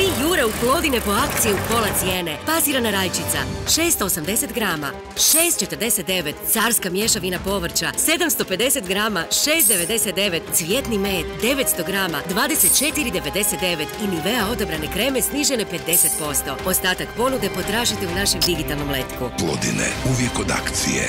svi jure u plodine po akciji u pola cijene. Pazirana rajčica 680 grama, 6,49. Carska mješavina povrća 750 grama, 6,99. Cvjetni med 900 grama, 24,99. I nivea odabrane kreme snižene 50%. Ostatak ponude potražite u našem digitalnom letku. Plodine uvijek od akcije.